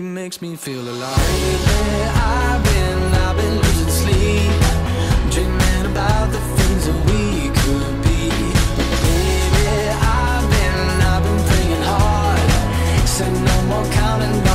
makes me feel alive. I've been, I've been losing sleep, dreaming about the things that we could be. Baby, I've been, I've been praying hard, said no more counting.